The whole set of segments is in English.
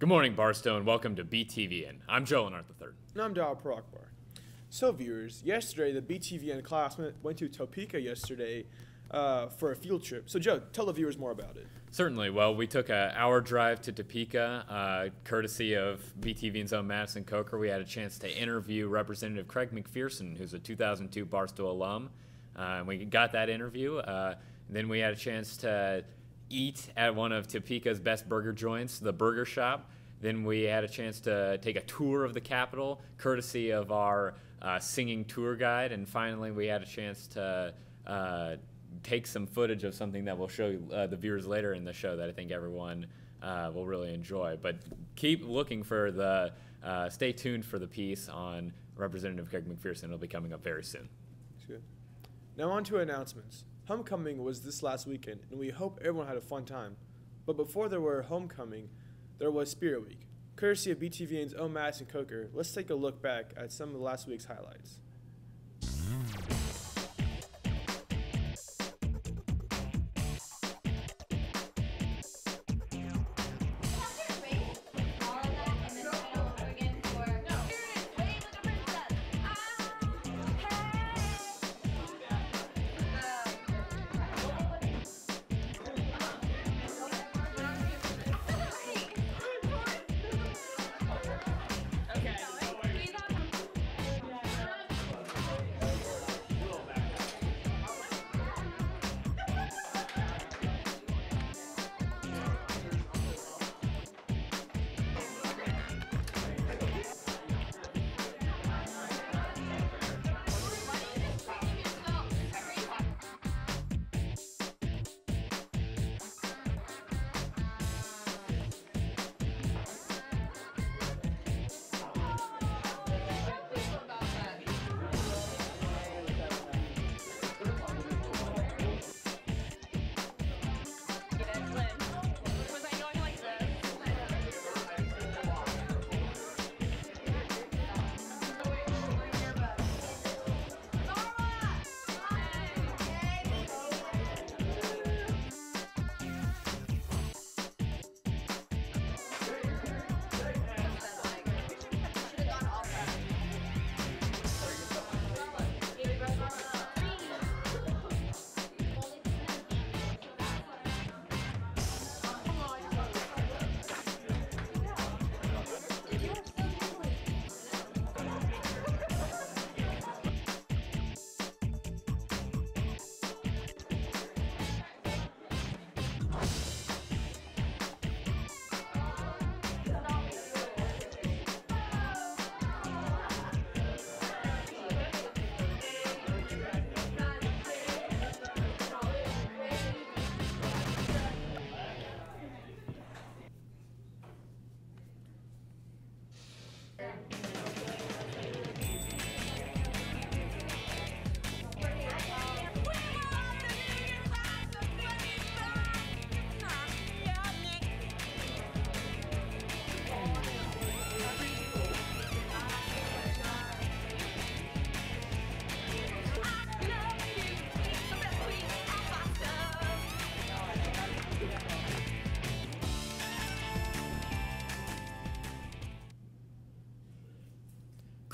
Good morning, Barstow, and welcome to BTVN. I'm Joe Lenart III. And I'm Dara Prokbar. So, viewers, yesterday the BTVN class went, went to Topeka yesterday uh, for a field trip. So, Joe, tell the viewers more about it. Certainly. Well, we took an hour drive to Topeka, uh, courtesy of BTVN's own Madison Coker. We had a chance to interview Representative Craig McPherson, who's a 2002 Barstow alum. Uh, and we got that interview. Uh, then we had a chance to eat at one of Topeka's best burger joints, the Burger Shop. Then we had a chance to take a tour of the Capitol, courtesy of our uh, singing tour guide. And finally, we had a chance to uh, take some footage of something that we'll show uh, the viewers later in the show that I think everyone uh, will really enjoy. But keep looking for the, uh, stay tuned for the piece on Representative Craig McPherson. It'll be coming up very soon. Good. Now, on to announcements. Homecoming was this last weekend, and we hope everyone had a fun time. But before there were homecoming, there was Spirit Week. Courtesy of BTVN's own Madison Coker, let's take a look back at some of last week's highlights.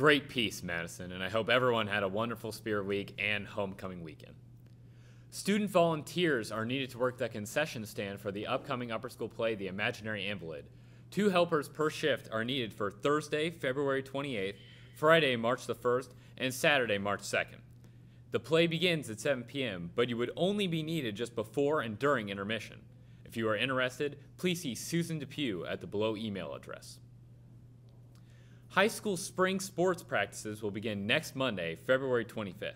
Great piece, Madison, and I hope everyone had a wonderful Spirit Week and homecoming weekend. Student volunteers are needed to work the concession stand for the upcoming upper school play, The Imaginary Invalid. Two helpers per shift are needed for Thursday, February 28th, Friday, March the 1st, and Saturday, March 2nd. The play begins at 7 p.m., but you would only be needed just before and during intermission. If you are interested, please see Susan Depew at the below email address. High school spring sports practices will begin next Monday, February 25th.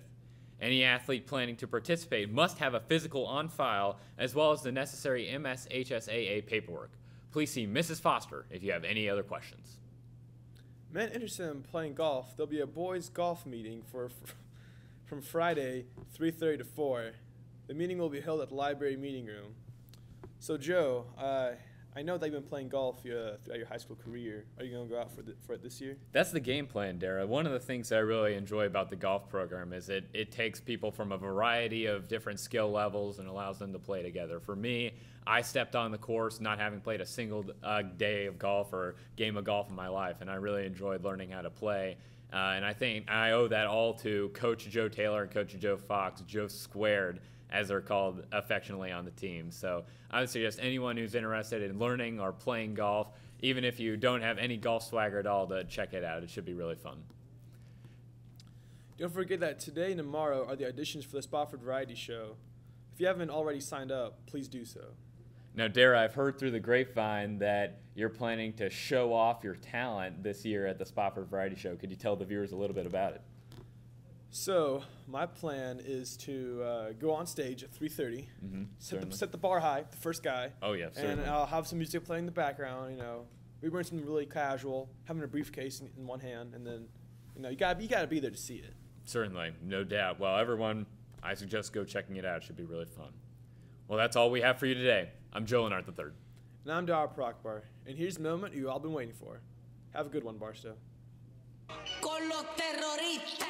Any athlete planning to participate must have a physical on file as well as the necessary MSHSAA paperwork. Please see Mrs. Foster if you have any other questions. Men interested in playing golf, there'll be a boys' golf meeting for from Friday, 3:30 to 4. The meeting will be held at the library meeting room. So, Joe, uh, I know that you've been playing golf uh, throughout your high school career. Are you going to go out for, the, for it this year? That's the game plan, Dara. One of the things I really enjoy about the golf program is it, it takes people from a variety of different skill levels and allows them to play together. For me, I stepped on the course not having played a single uh, day of golf or game of golf in my life, and I really enjoyed learning how to play. Uh, and I think I owe that all to Coach Joe Taylor and Coach Joe Fox, Joe Squared, as they're called affectionately on the team. So I would suggest anyone who's interested in learning or playing golf, even if you don't have any golf swagger at all, to check it out. It should be really fun. Don't forget that today and tomorrow are the auditions for the Spofford Variety Show. If you haven't already signed up, please do so. Now, Dara, I've heard through the grapevine that you're planning to show off your talent this year at the Spofford Variety Show. Could you tell the viewers a little bit about it? So my plan is to uh, go on stage at 3:30, Mm-hmm. set, the, set the bar high, the first guy, Oh yeah, and certainly. I'll have some music playing in the background. You know, we wearing something really casual, having a briefcase in, in one hand, and then, you know, you got to you got to be there to see it. Certainly, no doubt. Well, everyone, I suggest go checking it out. It should be really fun. Well, that's all we have for you today. I'm Joe Lennart the third. And I'm Dara Prokbar, and here's the moment you've all been waiting for. Have a good one, Barstow. ballo terrorista.